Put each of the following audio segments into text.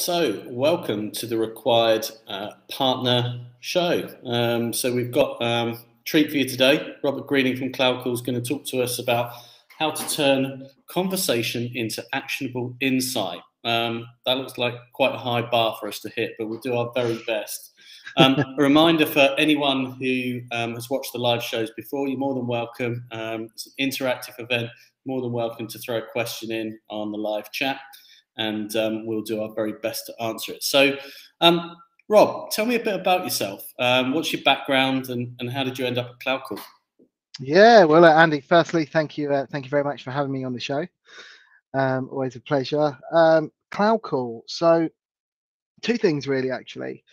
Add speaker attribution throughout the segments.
Speaker 1: So, welcome to the RecWired uh, partner show. Um, so, we've got um, treat for you today. Robert Greening from Cloud Call is going to talk to us about how to turn conversation into actionable insight. Um, that looks like quite a high bar for us to hit, but we'll do our very best. Um, a reminder for anyone who um, has watched the live shows before, you're more than welcome. Um, it's an interactive event, more than welcome to throw a question in on the live chat and um, we'll do our very best to answer it. So, um, Rob, tell me a bit about yourself. Um, what's your background, and, and how did you end up at Cloud Call?
Speaker 2: Yeah, well, uh, Andy, firstly, thank you, uh, thank you very much for having me on the show. Um, always a pleasure. Um, Cloud Call. So, two things really, actually.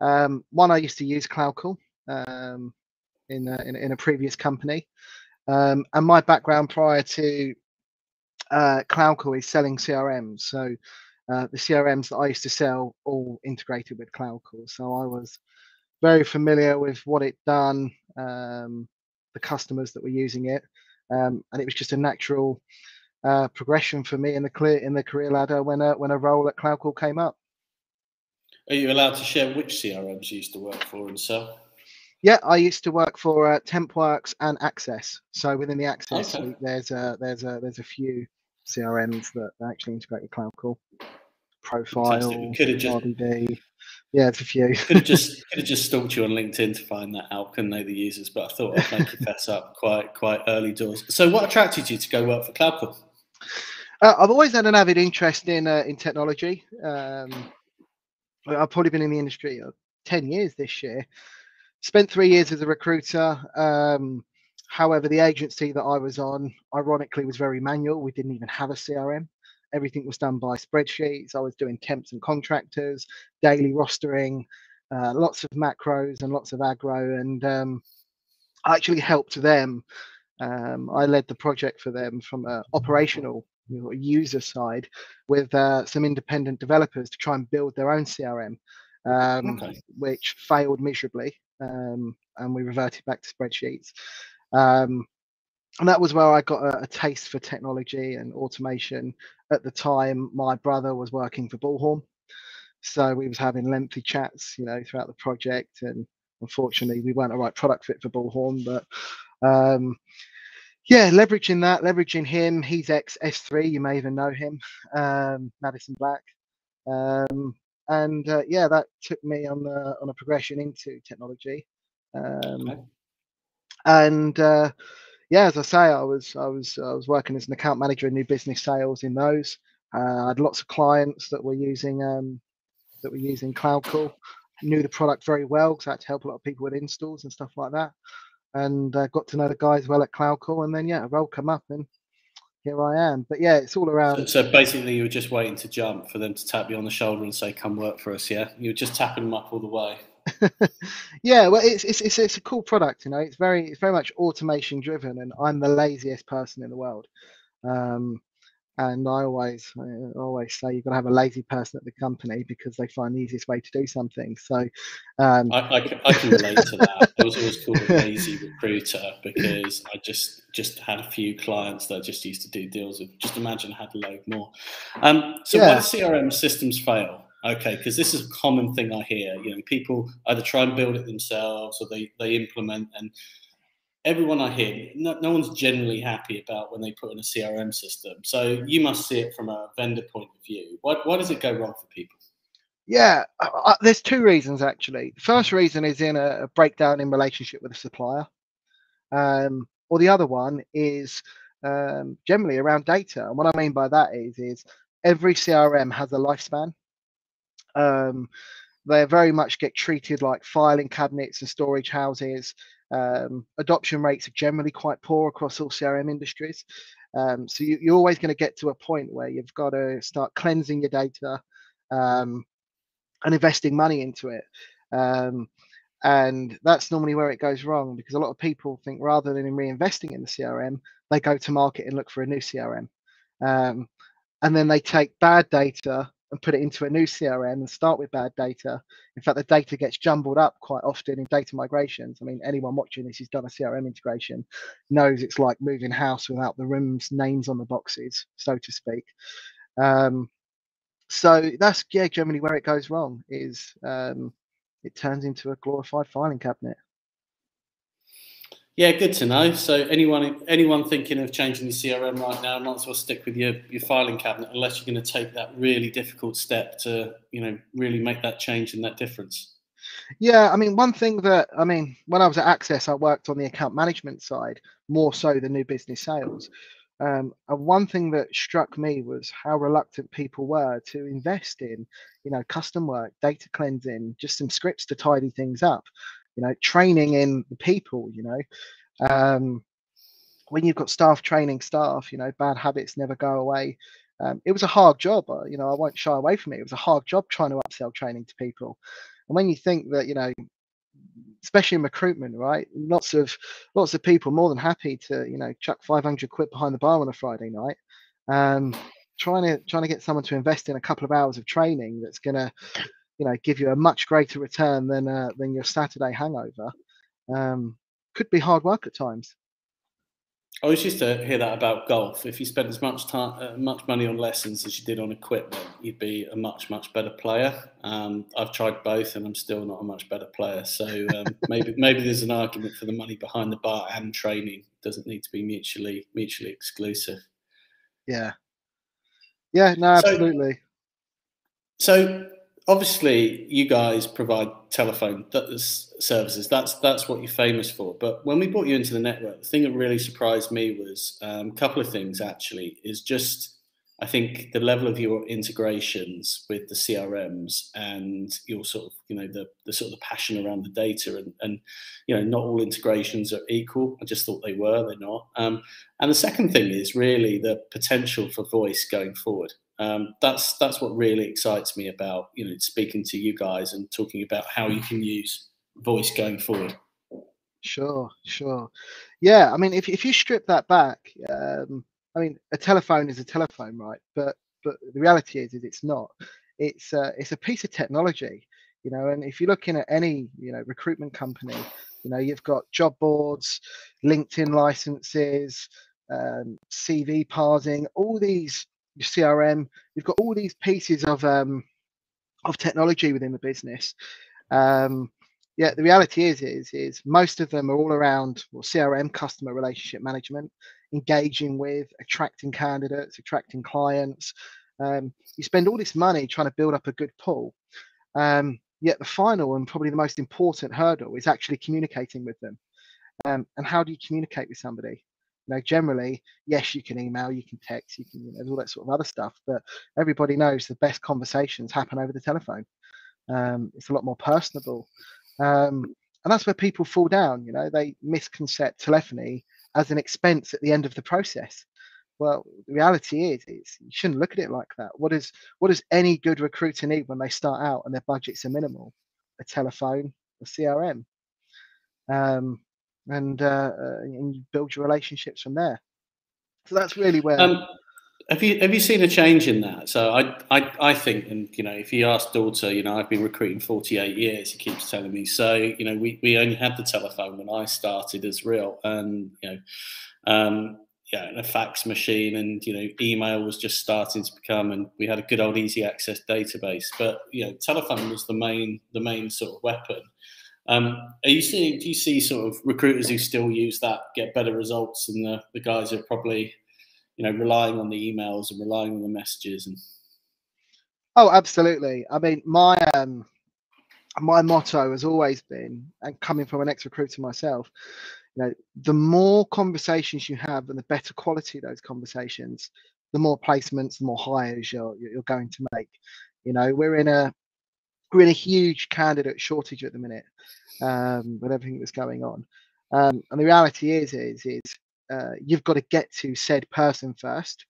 Speaker 2: Um, one, I used to use Cloud Call in, in, in a previous company, and my background prior to uh, Cloud Call is selling CRMs. So uh, the CRMs that I used to sell all integrated with Cloud Call. So I was very familiar with what it done, um, the customers that were using it, um, and it was just a natural uh, progression for me in the clear in the career ladder when a when a role at Cloud Call came up.
Speaker 1: Are you allowed to share which CRMs you used to work for and sell?
Speaker 2: Yeah, I used to work for uh, TempWorks and Access. So within the Access okay. suite, there's a there's a there's a few CRMs that actually integrate with Cloud Call. Profile, could have just, RDB. Yeah, it's a few.
Speaker 1: could have just could have just stalked you on LinkedIn to find that out, couldn't they, the users? But I thought I'd make you fess up quite quite early doors. So, what attracted you to go work for Cloud Call?
Speaker 2: Uh, I've always had an avid interest in uh, in technology. Um, I've probably been in the industry uh, ten years this year. Spent three years as a recruiter. Um, However, the agency that I was on, ironically, was very manual. We didn't even have a CRM. Everything was done by spreadsheets. I was doing temps and contractors, daily rostering, uh, lots of macros and lots of agro. And um, I actually helped them. Um, I led the project for them from an operational user side with uh, some independent developers to try and build their own CRM, um, okay. which failed miserably. Um, and we reverted back to spreadsheets. Um, and that was where I got a, a, taste for technology and automation. At the time, my brother was working for Bullhorn, so we was having lengthy chats, you know, throughout the project. And unfortunately, we weren't a right product fit for Bullhorn, but um, yeah, leveraging that, leveraging him. He's ex S3. You may even know him, um, Madison Black. Um, and uh, yeah, that took me on the on a progression into technology. Um, okay and uh, yeah, as I say, I was I was I was working as an account manager in new business sales in those. Uh, I had lots of clients that were using um, that were using Cloud Call. Knew the product very well because I had to help a lot of people with installs and stuff like that. And uh, got to know the guys well at Cloud Call, and then yeah, a role come up, and here I am. But yeah, it's all around.
Speaker 1: So, so, basically, you were just waiting to jump for them to tap you on the shoulder and say, "Come work for us." Yeah, you were just tapping them up all the way.
Speaker 2: yeah, well, it's, it's it's it's a cool product. You know, it's very it's very much automation driven, and I'm the laziest person in the world. Um, and I always I always say you've got to have a lazy person at the company because they find the easiest way to do something. So
Speaker 1: um, I, I, I, can relate to that. I was always called a lazy recruiter because I just just had a few clients that I just used to do deals with. Just imagine I had a load more. Um, so yeah. why do CRM systems fail? Okay, because this is a common thing I hear. You know, people either try and build it themselves or they they implement and everyone I hear, no, no, one's generally happy about when they put in a CRM system. So you must see it from a vendor point of view. Why, why does it go wrong for people?
Speaker 2: Yeah, uh, uh there's two reasons actually. The first reason is in a, a breakdown in relationship with a supplier, um, or the other one is um, generally around data. And what I mean by that is, is every CRM has a lifespan. Um, they very much get treated like filing cabinets and storage houses. Um, adoption rates are generally quite poor across all CRM industries. Um, so you, are always going to get to a point where you've got to start cleansing your data um, and investing money into it. Um, and that's normally where it goes wrong because a lot of people think rather than in reinvesting in the CRM, they go to market and look for a new CRM. Um, and then they take bad data and put it into a new CRM and start with bad data. In fact, the data gets jumbled up quite often in data migrations. I mean, anyone watching this who's done a CRM integration knows it's like moving house without the rooms names on the boxes, so to speak. Um, so that's yeah generally where it goes wrong is um, it turns into a glorified filing cabinet.
Speaker 1: Yeah, good to know. So anyone anyone thinking of changing the CRM right now, might as well stick with your, your filing cabinet unless you're going to take that really difficult step to, you know, really make that change and that difference.
Speaker 2: Yeah, I mean, one thing that I mean, when I was at Access, I worked on the account management side more so than new business sales. Um, and one thing that struck me was how reluctant people were to invest in, you know, custom work, data cleansing, just some scripts to tidy things up you know, training in the people, you know. Um, when you've got staff training staff, you know, bad habits never go away. Um, it was a hard job, uh, you know, I won't shy away from it. It was a hard job trying to upsell training to people. And when you think that, you know, especially in recruitment, right? Lots of lots of people more than happy to, you know, chuck 500 quid behind the bar on a Friday night. Um, trying to trying to get someone to invest in a couple of hours of training that's going to you know give you a much greater return than uh, than your Saturday hangover. Um, could be hard work at times.
Speaker 1: I always used to hear that about golf. If you spent as much time, uh, much money on lessons as you did on equipment, you'd be a much, much better player. Um, I've tried both, and I'm still not a much better player. So um, maybe, maybe there's an argument for the money behind the bar and training. It doesn't need to be mutually, mutually exclusive.
Speaker 2: Yeah. Yeah. No, absolutely.
Speaker 1: So, so obviously you guys provide telephone services. That's that's what you're famous for. But when we brought you into the network the thing that really surprised me was um, a couple of things actually is just i think the level of your integrations with the crms and your sort of you know the, the sort of the passion around the data and, and you know not all integrations are equal. I just thought they were they're not. Um, and the second thing is really the potential for voice going forward um, that's that's what really excites me about you know speaking to you guys and talking about how you can use voice going forward.
Speaker 2: Sure, sure. Yeah, I mean, if if you strip that back, um, I mean, a telephone is a telephone, right? But but the reality is, is it's not. It's uh, it's a piece of technology, you know. And if you're looking at any you know recruitment company, you know, you've got job boards, LinkedIn licenses, um, CV parsing, all these your CRM. You've got all these pieces of um, of technology within the business. Um, yeah, the reality is, is, is most of them are all around well, CRM, customer relationship management, engaging with, attracting candidates, attracting clients. Um, you spend all this money trying to build up a good pool. Um, yet the final and probably the most important hurdle is actually communicating with them. Um, and how do you communicate with somebody? You know, generally, yes, you can email, you can text, you can, you know, all that sort of other stuff. But everybody knows the best conversations happen over the telephone. Um, it's a lot more personable, um, and that's where people fall down. You know, they misconcept telephony as an expense at the end of the process. Well, the reality is, is you shouldn't look at it like that. What is what does any good recruiter need when they start out and their budgets are minimal? A telephone, a CRM. Um, and uh, uh, and you build your relationships from there. So that's really where. Um,
Speaker 1: have you have you seen a change in that? So I, I I think, and you know, if you ask daughter, you know, I've been recruiting forty eight years. He keeps telling me. So you know, we, we only had the telephone when I started as real, and you know, um, yeah, a fax machine, and you know, email was just starting to become, and we had a good old easy access database. But you know, telephone was the main the main sort of weapon. Um, are you seeing? Do you see sort of recruiters who still use that get better results than the, the guys who are probably, you know, relying on the emails and relying on the messages and?
Speaker 2: Oh, absolutely. I mean, my um, my motto has always been, and coming from an ex-recruiter myself, you know, the more conversations you have and the better quality those conversations, the more placements, the more hires you're you're going to make. You know, we're in a we're in a huge candidate shortage at the minute um, with everything that's going on. Um, and the reality is, is, is uh, you've got to get to said person first,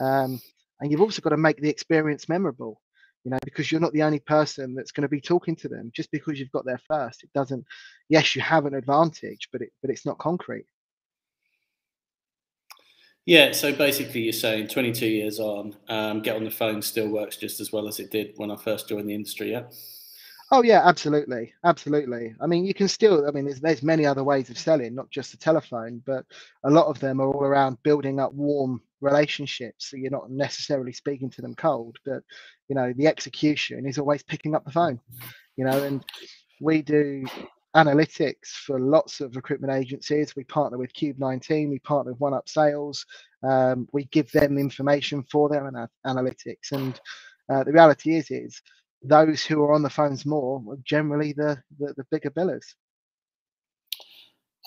Speaker 2: um, and you've also got to make the experience memorable. You know, because you're not the only person that's going to be talking to them. Just because you've got there first, it doesn't. Yes, you have an advantage, but it but it's not concrete.
Speaker 1: Yeah, so basically, you're saying 22 years on, um, get on the phone still works just as well as it did when I first joined the industry. Yeah.
Speaker 2: Oh yeah, absolutely, absolutely. I mean, you can still. I mean, there's there's many other ways of selling, not just the telephone, but a lot of them are all around building up warm relationships. So you're not necessarily speaking to them cold, but you know, the execution is always picking up the phone. You know, and we do analytics for lots of recruitment agencies. We partner with Cube 19, we partner with One Up Sales. Um, we give them information for their analytics, and uh, the reality is, is those who are on the phones more are generally the, the, the bigger billers.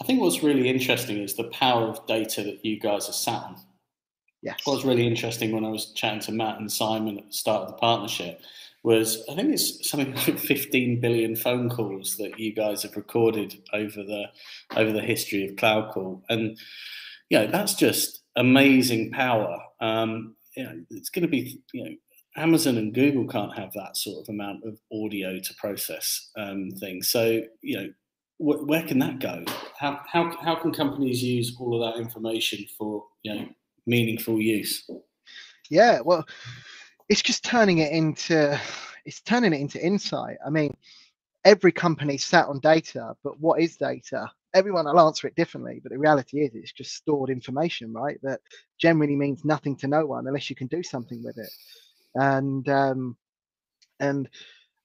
Speaker 1: I think what's really interesting is the power of data that you guys are sat on.
Speaker 2: Yes.
Speaker 1: What was really interesting when I was chatting to Matt and Simon at the start of the partnership was I think it's something like 15 billion phone calls that you guys have recorded over the over the history of Cloud Call, and you know that's just amazing power. Um, you know, it's going to be you know Amazon and Google can't have that sort of amount of audio to process um, things. So, you know, wh- where can that go? How, how, how can companies use all of that information for, you know, meaningful use?
Speaker 2: Yeah, well, it's just turning it into, it's turning it into insight. I mean, every company sat on data, but what is data? Everyone will answer it differently, but the reality is it's just stored information, right? That generally means nothing to no one unless you can do something with it and um, and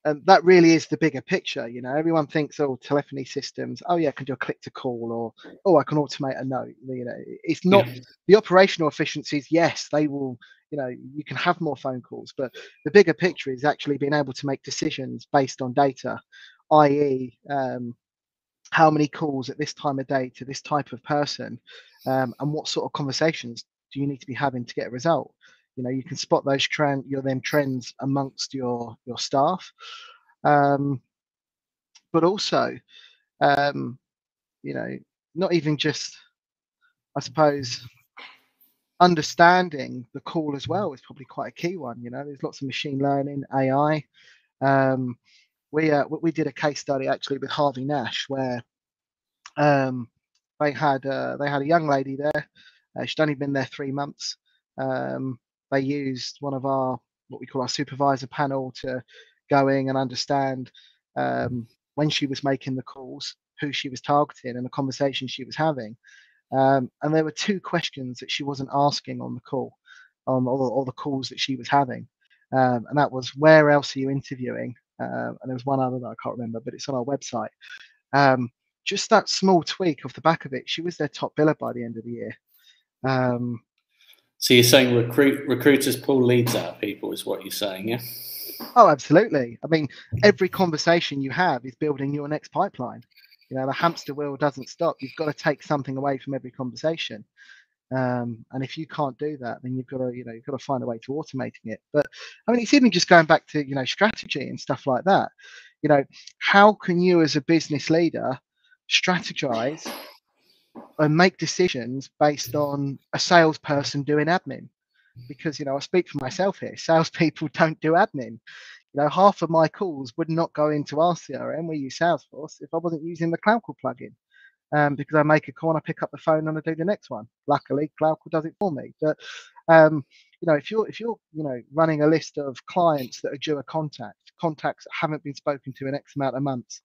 Speaker 2: and that really is the bigger picture. You know, everyone thinks, oh, telephony systems. Oh yeah, I can do a click to call, or oh, I can automate a note. You know, it's not yeah. the operational efficiencies. Yes, they will. You know, you can have more phone calls, but the bigger picture is actually being able to make decisions based on data, i.e., um, how many calls at this time of day to this type of person, um, and what sort of conversations do you need to be having to get a result you know you can spot those trend your them trends amongst your your staff um, but also um, you know not even just i suppose understanding the call as well is probably quite a key one you know there's lots of machine learning ai um, we uh, we did a case study actually with harvey nash where um, they had uh, they had a young lady there uh, she'd only been there three months um, they used one of our what we call our supervisor panel to go in and understand um, when she was making the calls, who she was targeting, and the conversation she was having. Um, and there were two questions that she wasn't asking on the call, um, or, or the calls that she was having. Um, and that was, where else are you interviewing? Uh, and there was one other that I can't remember, but it's on our website. Um, just that small tweak off the back of it, she was their top biller by the end of the year. Um,
Speaker 1: so you're saying recruit recruiters pull leads out of people is what you're saying, yeah?
Speaker 2: Oh, absolutely. I mean, every conversation you have is building your next pipeline. You know, the hamster wheel doesn't stop. You've got to take something away from every conversation. Um, and if you can't do that, then you've got to, you know, you've got to find a way to automating it. But I mean, it's even just going back to, you know, strategy and stuff like that. You know, how can you as a business leader strategize and make decisions based on a salesperson doing admin. Because you know, I speak for myself here. Salespeople don't do admin. You know, half of my calls would not go into our CRM. We use Salesforce if I wasn't using the Cloud Call plugin. Um, because I make a call and I pick up the phone and I do the next one. Luckily, Cloud Call does it for me. But um, you know, if you're if you're you know running a list of clients that are due a contact, contacts that haven't been spoken to in X amount of months,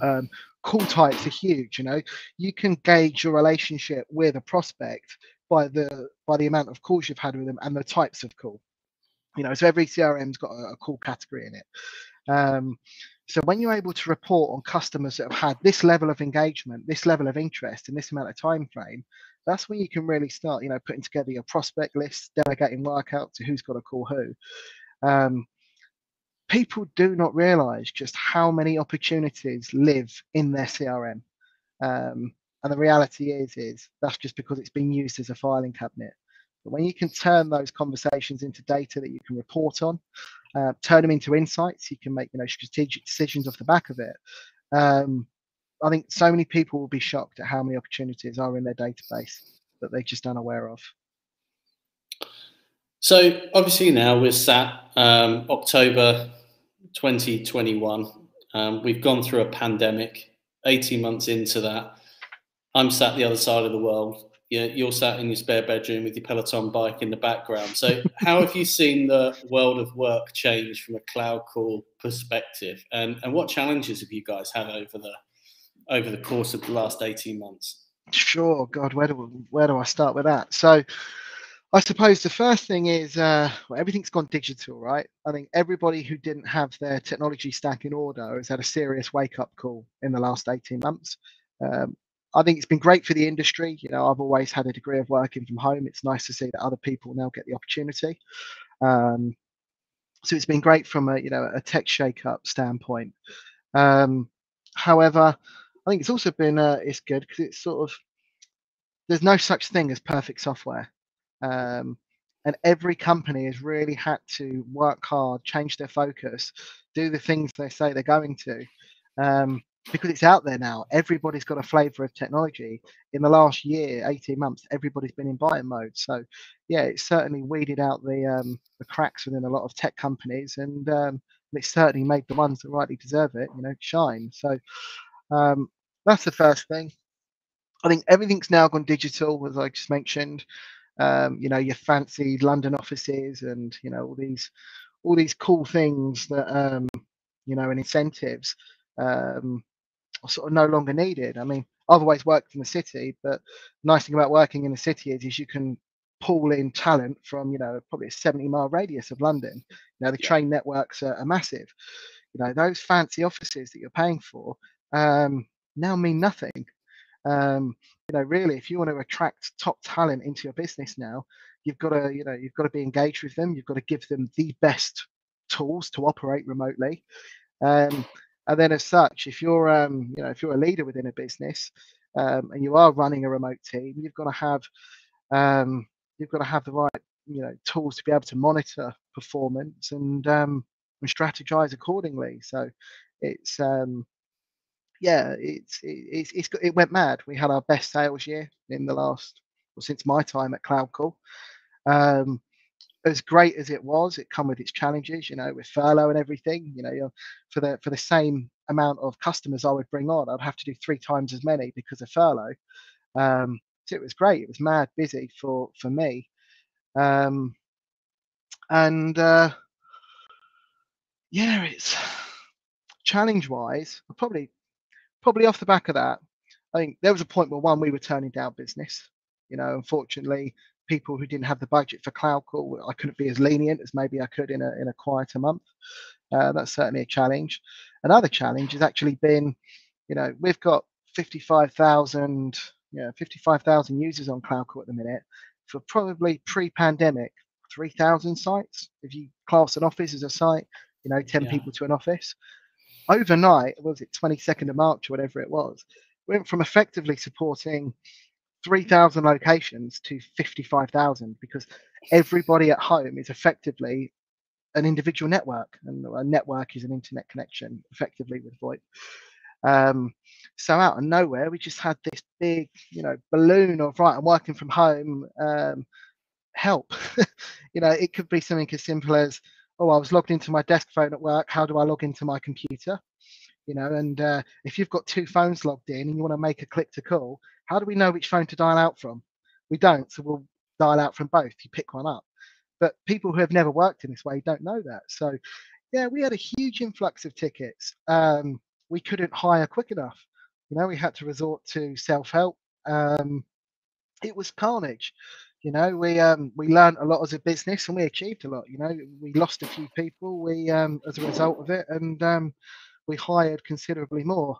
Speaker 2: um, call types are huge. You know, you can gauge your relationship with a prospect by the by the amount of calls you've had with them and the types of call. You know, so every CRM's got a, a call category in it. Um, so when you're able to report on customers that have had this level of engagement, this level of interest in this amount of time frame, that's when you can really start, you know, putting together your prospect list, delegating work out to who's got to call who. Um, people do not realize just how many opportunities live in their CRM. Um, and the reality is, is that's just because it's been used as a filing cabinet. But when you can turn those conversations into data that you can report on, uh, turn them into insights, you can make you know strategic decisions off the back of it. Um, I think so many people will be shocked at how many opportunities are in their database that they're just unaware of.
Speaker 1: So obviously now we're sat um, October 2021. Um, we've gone through a pandemic. 18 months into that, I'm sat the other side of the world you're, you're sat in your spare bedroom with your Peloton bike in the background. So, how have you seen the world of work change from a cloud call perspective, and and what challenges have you guys had over the over the course of the last eighteen months?
Speaker 2: Sure, God, where do where do I start with that? So, I suppose the first thing is uh, well, everything's gone digital, right? I think everybody who didn't have their technology stack in order has had a serious wake up call in the last 18 months. Um, I think it's been great for the industry. You know, I've always had a degree of working from home. It's nice to see that other people now get the opportunity. Um, so it's been great from a you know a tech shake-up standpoint. Um, however, I think it's also been uh, it's good because it's sort of there's no such thing as perfect software. Um, and every company has really had to work hard, change their focus, do the things they say they're going to, um, because it's out there now. Everybody's got a flavor of technology. In the last year, 18 months, everybody's been in buying mode. So, yeah, it's certainly weeded out the um, the cracks within a lot of tech companies, and um, it's certainly made the ones that rightly deserve it, you know, shine. So, um, that's the first thing. I think everything's now gone digital, as I just mentioned um, you know your fancy London offices and you know all these all these cool things that um, you know and incentives um, are sort of no longer needed. I mean, I've always worked in the city, but nice thing about working in the city is, is you can pull in talent from you know probably a 70 mile radius of London. You know the train networks are, are, massive. You know those fancy offices that you're paying for um, now mean nothing. Um, you know, really, if you want to attract top talent into your business now, you've got to, you know, you've got to be engaged with them. You've got to give them the best tools to operate remotely. Um, and then, as such, if you're, um, you know, if you're a leader within a business um, and you are running a remote team, you've got to have, um, you've got to have the right, you know, tools to be able to monitor performance and um, and strategize accordingly. So, it's um, yeah, it's it's it's it went mad. We had our best sales year in the last well, since my time at Cloud Call. Um, as great as it was, it come with its challenges. You know, with furlough and everything. You know, for the for the same amount of customers I would bring on, I'd have to do three times as many because of furlough. Um, so it was great. It was mad busy for for me. Um, and uh, yeah, it's challenge wise. Probably probably off the back of that, I think there was a point where one we were turning down business. You know, unfortunately, people who didn't have the budget for cloud call, I couldn't be as lenient as maybe I could in a in a quieter month. Uh, that's certainly a challenge. Another challenge has actually been, you know, we've got 55,000, you know, 55,000 users on cloud call at the minute for probably pre-pandemic 3,000 sites. If you class an office as a site, you know, 10 yeah. people to an office overnight, was it 22nd of March or whatever it was, went from effectively supporting 3,000 locations to 55,000 because everybody at home is effectively an individual network, and a network is an internet connection effectively with VoIP. Um, so out of nowhere, we just had this big, you know, balloon of right. I'm working from home. Um, help. you know, it could be something as simple as oh, I was logged into my desk phone at work. How do I log into my computer? You know, and uh, if you've got two phones logged in and you want to make a click to call, how do we know which phone to dial out from? We don't, so we'll dial out from both. You pick one up. But people who have never worked in this way don't know that. So, yeah, we had a huge influx of tickets. Um, we couldn't hire quick enough. You know, we had to resort to self-help. Um, it was carnage. You know, we um, we learned a lot as a business and we achieved a lot. You know, we lost a few people we um, as a result of it, and um, we hired considerably more.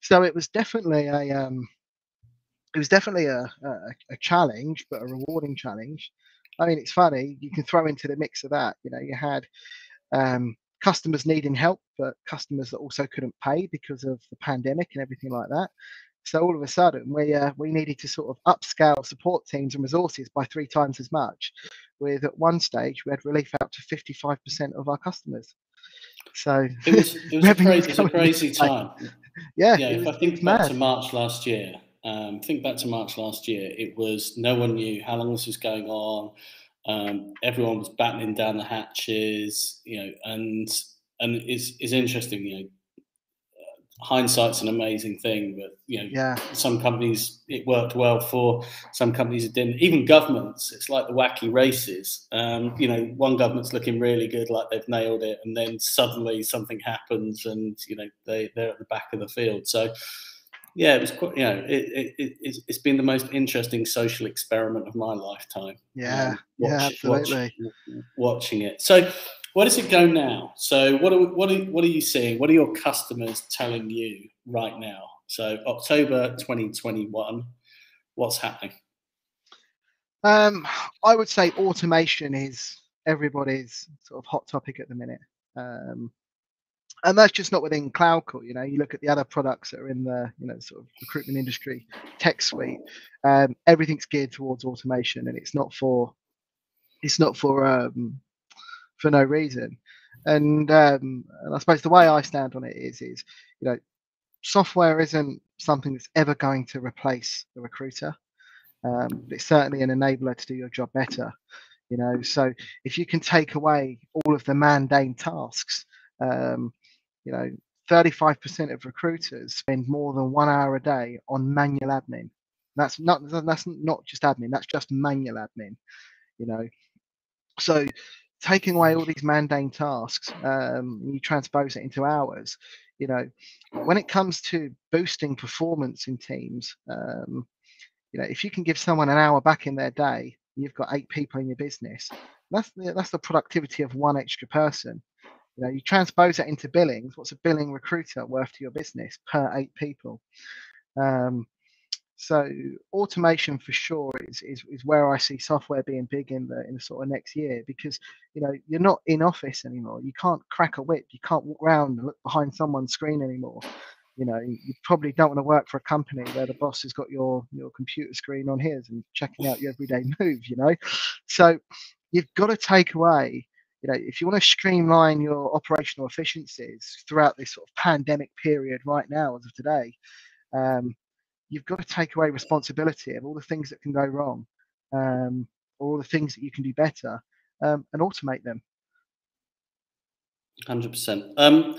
Speaker 2: So it was definitely a um, it was definitely a, a, a challenge, but a rewarding challenge. I mean, it's funny. You can throw into the mix of that. You know, you had um, customers needing help, but customers that also couldn't pay because of the pandemic and everything like that. So all of a sudden, we uh, we needed to sort of upscale support teams and resources by three times as much. With at one stage, we had relief out to 55% of our customers. So
Speaker 1: it was, it was, a, crazy, it was a crazy time.
Speaker 2: yeah,
Speaker 1: yeah. If I think back mad. to March last year, um, think back to March last year, it was no one knew how long this was going on. Um, everyone was battening down the hatches, you know, and and it's, it's interesting, you know, hindsight's an amazing thing, but you know,
Speaker 2: Yeah.
Speaker 1: some companies it worked well for, some companies it didn't. Even governments, it's like the wacky races. Um, you know, one government's looking really good, like they've nailed it, and then suddenly something happens, and you know they they're at the back of the field. So. Yeah, it was quite. You know, it, it, it, it's been the most interesting social experiment of my lifetime.
Speaker 2: Yeah.
Speaker 1: um,
Speaker 2: yeah. Absolutely.
Speaker 1: watch- watching it. So, where does it go now? So, what are what are what are you seeing? What are your customers telling you right now? So, October 2021, what's happening?
Speaker 2: Um, I would say automation is everybody's sort of hot topic at the minute. Um, and that's just not within cloud call. You know, you look at the other products that are in the you know sort of recruitment industry tech suite. Um, everything's geared towards automation, and it's not for it's not for um, for no reason. And um, and I suppose the way I stand on it is is you know software isn't something that's ever going to replace the recruiter. Um, it's certainly an enabler to do your job better. You know, so if you can take away all of the mundane tasks, um, you know, 35% of recruiters spend more than one hour a day on manual admin. That's not that's not just admin. That's just manual admin. You know, so taking away all these mundane tasks, um, you transpose it into hours. You know, when it comes to boosting performance in teams, um, you know, if you can give someone an hour back in their day, you've got eight people in your business. That's the, that's the productivity of one extra person. You know, you transpose that into billings. What's a billing recruiter worth to your business per eight people? Um, so automation for sure is, is is where I see software being big in the in the sort of next year because you know you're not in office anymore. You can't crack a whip. You can't walk around and look behind someone's screen anymore. You know, you probably don't want to work for a company where the boss has got your your computer screen on his and checking out your everyday move. You know, so you've got to take away you know, if you want to streamline your operational efficiencies throughout this sort of pandemic period right now, as of today, um, you've got to take away responsibility of all the things that can go wrong, um, all the things that you can do better, um, and automate them.
Speaker 1: Hundred percent. Um,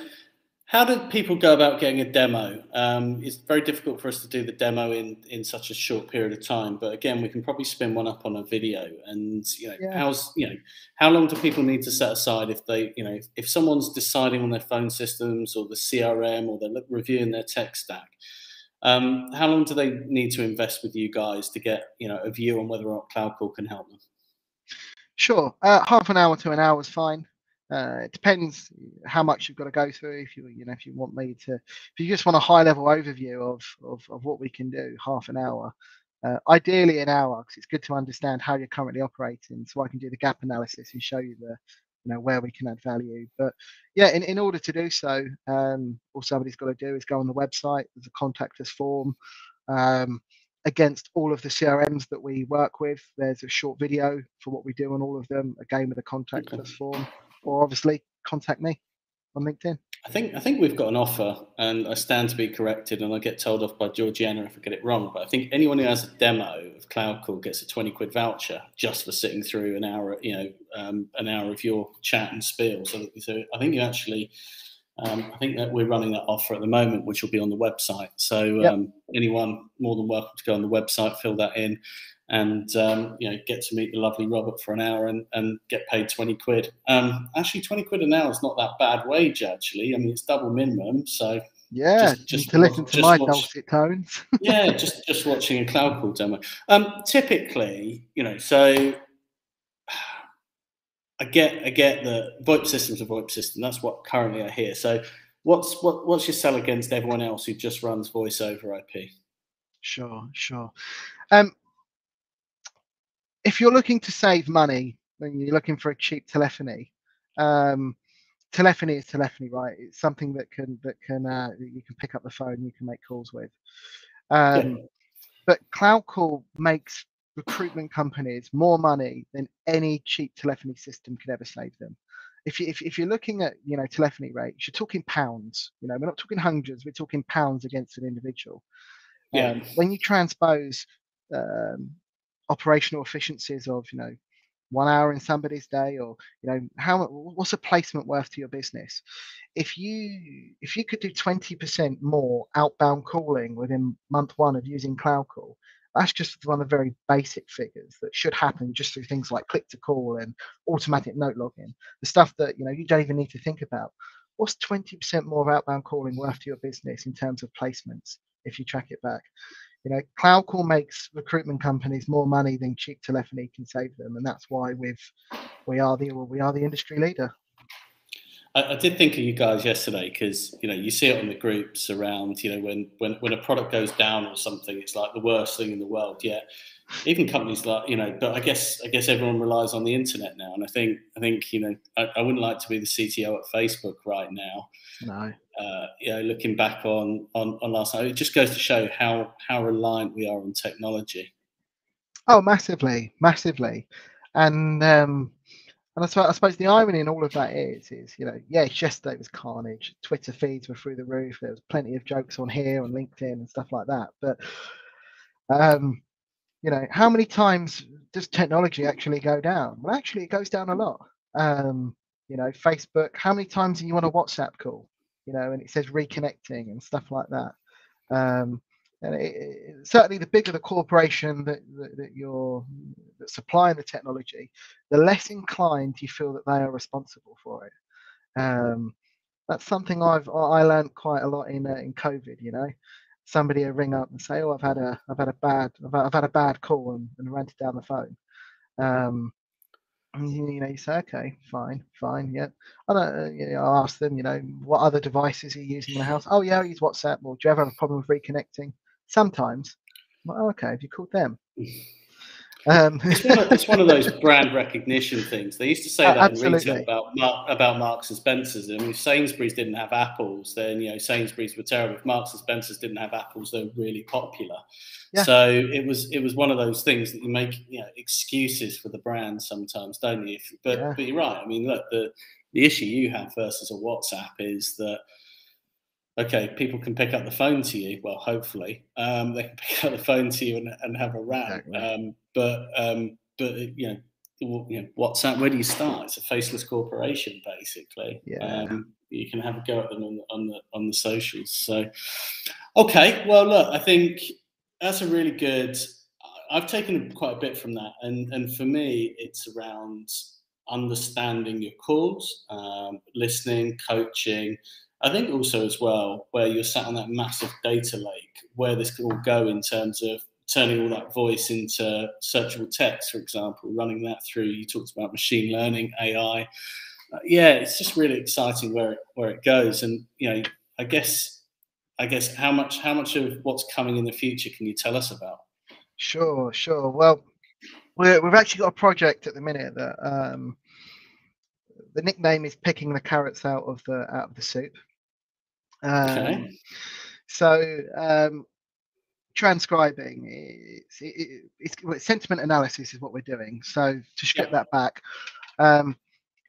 Speaker 1: how do people go about getting a demo? Um, it's very difficult for us to do the demo in, in such a short period of time, but again, we can probably spin one up on a video. And you know,
Speaker 2: Yeah.
Speaker 1: how's you know, how long do people need to set aside if they, you know, if, if someone's deciding on their phone systems or the CRM or they're reviewing their tech stack? Um, how long do they need to invest with you guys to get you know a view on whether or not Cloud Call can help them?
Speaker 2: Sure, uh, half an hour to an hour is fine. Uh, it depends how much you've got to go through. If you you know if you want me to, if you just want a high level overview of of, of what we can do, half an hour. Uh, ideally an hour because it's good to understand how you're currently operating, so I can do the gap analysis and show you the you know where we can add value. But yeah, in, in order to do so, um, all somebody's got to do is go on the website. There's a contact us form. Um, against all of the CRMs that we work with, there's a short video for what we do on all of them. Again with a contact us form, or obviously contact me on LinkedIn.
Speaker 1: I think I think we've got an offer, and I stand to be corrected, and I get told off by Georgiana if I get it wrong. But I think anyone who has a demo of Cloud Call gets a twenty quid voucher just for sitting through an hour, you know, um, an hour of your chat and spiel. So, so I think you actually, um, I think that we're running that offer at the moment, which will be on the website. So
Speaker 2: Yep.
Speaker 1: um, anyone more than welcome to go on the website, fill that in, and um, you know get to meet the lovely Robert for an hour and, and get paid twenty quid. Um, actually, twenty quid an hour is not that bad wage. Actually, I mean it's double minimum. So
Speaker 2: Yeah,
Speaker 1: Just- just
Speaker 2: to listen to my
Speaker 1: watch-
Speaker 2: dulcet tones.
Speaker 1: yeah, just just watching a cloud call demo. Um, typically, you know, so I get I get the VoIP system's a VoIP system. That's what currently I hear. So what's what what's your sell against everyone else who just runs voice over IP?
Speaker 2: Sure, sure. Um, if you're looking to save money when you're looking for a cheap telephony, um, telephony is telephony, right? It's something that can that can uh, you can pick up the phone, you can make calls with. Um, But cloud call makes recruitment companies more money than any cheap telephony system could ever save them. If, you, if, if you're looking at you know telephony rates, you're talking pounds. You know, we're not talking hundreds. We're talking pounds against an individual.
Speaker 1: Yeah.
Speaker 2: Um, when you transpose um, operational efficiencies of you know one hour in somebody's day or you know how what's a placement worth to your business? If you if you could do 20% more outbound calling within month one of using cloud call that's just one of the very basic figures that should happen just through things like click to call and automatic note login the stuff that you know you don't even need to think about. What's 20% more outbound calling worth to your business in terms of placements if you track it back you know, cloud call makes recruitment companies more money than cheap telephony can save them, and that's why we've we are the we are the industry leader.
Speaker 1: I, I did think of you guys yesterday because you know you see it on the groups around. You know, when when when a product goes down or something, it's like the worst thing in the world. Yeah, even companies like you know, but I guess I guess everyone relies on the internet now, and I think I think you know I, I wouldn't like to be the CTO at Facebook right now.
Speaker 2: No.
Speaker 1: Uh, you know, looking back on, on on last night, it just goes to show how how reliant we are on technology.
Speaker 2: Oh, massively, massively, and um, and I suppose, I suppose the irony in all of that is, is you know, yes, yesterday was carnage. Twitter feeds were through the roof. There was plenty of jokes on here on LinkedIn and stuff like that. But um, you know, how many times does technology actually go down? Well, actually, it goes down a lot. Um, you know, Facebook. How many times do you want a WhatsApp call? You know, and it says reconnecting and stuff like that. Um, and it, it, certainly, the bigger the corporation that, that, that you're supplying the technology, the less inclined you feel that they are responsible for it. Um, that's something I've I learned quite a lot in uh, in COVID. You know, somebody will ring up and say, "Oh, I've had a I've had a bad I've, I've had a bad call," and, and ranted down the phone. Um, you, you know, you say, "Okay, fine, fine, yeah." I don't, uh, you know, I ask them, you know, what other devices are you using in the house? Oh, yeah, I use WhatsApp. Well, do you ever have a problem with reconnecting? Sometimes. Like, oh, okay, have you called them?
Speaker 1: Um, it's, one of, it's, one of, those brand recognition things. They used to say that in retail about about Marks and Spencers. I mean, if Sainsbury's didn't have apples, then you know Sainsbury's were terrible. If Marks and Spencers didn't have apples, they were really popular. Yeah. So it was it was one of those things that you make you know excuses for the brand sometimes, don't you? But yeah. but you're right. I mean, look, the the issue you have versus a WhatsApp is that okay, people can pick up the phone to you. Well, hopefully, um, they can pick up the phone to you and, and have a rant. Exactly. Um, but um, but you know, you know, WhatsApp. Where do you start? It's a faceless corporation, basically.
Speaker 2: Yeah. Um,
Speaker 1: you can have a go at them on the, on the on the socials. So, okay. Well, look, I think that's a really good. I've taken quite a bit from that, and and for me, it's around understanding your calls, um, listening, coaching, I think also as well, where you're sat on that massive data lake, where this could all go in terms of turning all that voice into searchable text, for example, running that through. You talked about machine learning, AI. Uh, yeah, it's just really exciting where it, where it goes. And you know, I guess, I guess how much how much of what's coming in the future can you tell us about?
Speaker 2: Sure, sure. Well, we have actually got a project at the minute that um, the nickname is picking the carrots out of the out of the soup. Um, okay. So um, transcribing, it's, it, it's, it's, sentiment analysis is what we're doing. So to strip yeah. that back, um,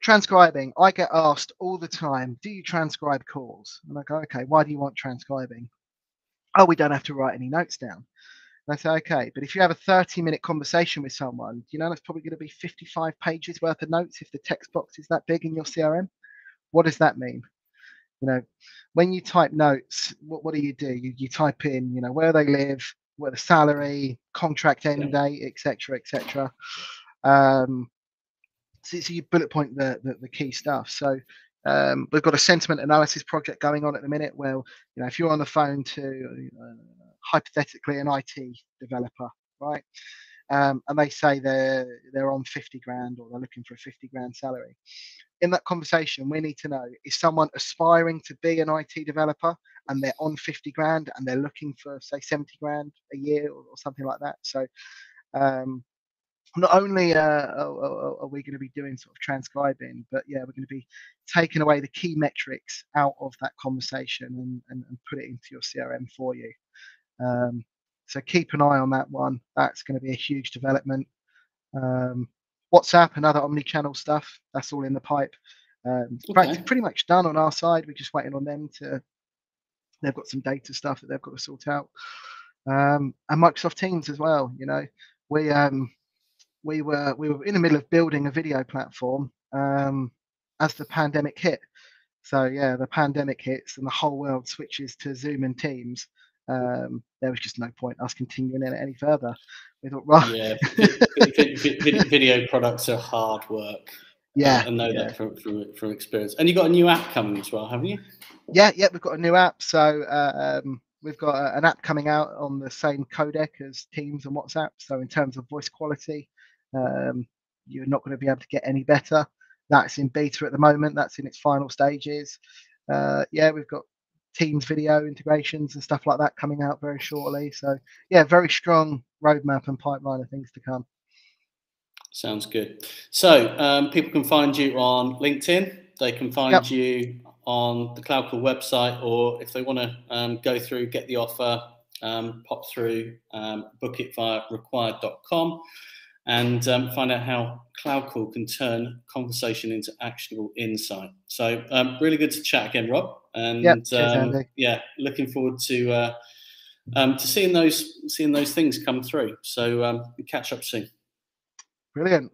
Speaker 2: transcribing, I get asked all the time, do you transcribe calls? And I go, okay, why do you want transcribing? Oh, we don't have to write any notes down. And I say, okay, but if you have a 30 minute conversation with someone, you know that's probably going to be 55 pages worth of notes if the text box is that big in your CRM. What does that mean? You know when you type notes what, what do you do? You, you type in you know where they live where the salary contract end yeah. date etc etc um so, so, you bullet point the, the, the key stuff. So um, we've got a sentiment analysis project going on at the minute where you know if you're on the phone to uh, hypothetically an IT developer right um, and they say they're they're on 50 grand or they're looking for a 50 grand salary in that conversation, we need to know is someone aspiring to be an IT developer and they're on 50 grand and they're looking for, say, 70 grand a year or, or something like that. So, um, not only uh, are, are, we going to be doing sort of transcribing, but yeah, we're going to be taking away the key metrics out of that conversation and, and, and put it into your CRM for you. Um, so keep an eye on that one. That's going to be a huge development. Um, WhatsApp and other omni-channel stuff. That's all in the pipe. Um, okay. pretty much done on our side. We're just waiting on them to. They've got some data stuff that they've got to sort out, um, and Microsoft Teams as well. You know, we um, we were we were in the middle of building a video platform um, as the pandemic hit. So yeah, the pandemic hits and the whole world switches to Zoom and Teams. Um, there was just no point us continuing it any further. We thought, right,
Speaker 1: yeah, video products are hard work.
Speaker 2: Yeah,
Speaker 1: I know
Speaker 2: yeah.
Speaker 1: that from, from from experience. And you got a new app coming as well, haven't you?
Speaker 2: Yeah, yeah, we've got a new app. So uh, um, we've got a, an app coming out on the same codec as Teams and WhatsApp. So in terms of voice quality, um, you're not going to be able to get any better. That's in beta at the moment. That's in its final stages. Uh, yeah, we've got Teams video integrations and stuff like that coming out very shortly. So yeah, very strong roadmap and pipeline of things to come.
Speaker 1: Sounds good. So um, people can find you on LinkedIn. They can find yep. you on the CloudCall website, or if they want to um, go through, get the offer, um, pop through, um, book it via recwired.com and um, find out how CloudCall can turn conversation into actionable insight. So, um, really good to chat again, Rob. And
Speaker 2: yep, cheers,
Speaker 1: yeah, looking forward to uh, um, to seeing those seeing those things come through. So, we catch up soon.
Speaker 2: Brilliant.